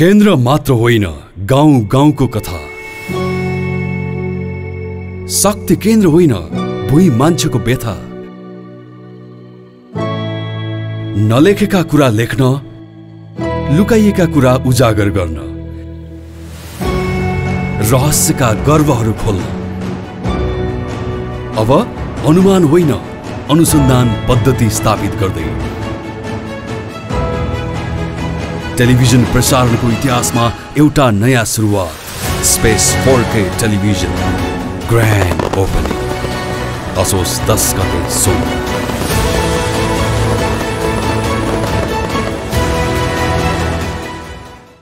केन्द्र मात्र होइन गाउँ गाउँको कथा। शक्ति केन्द्र होइन भुइँ मान्छेको व्यथा। नलेखेका कुरा लेख्न लुकाइएका कुरा उजागर गर्न। रहस्यका गर्वहरू खोल्न। अब अनुमान होइन अनुसन्धान पद्धति स्थापित गर्दै। टेलिभिजन इतिहास में एटा नया सुरुवात space four K television. Grand opening असोज दस गते सोमबार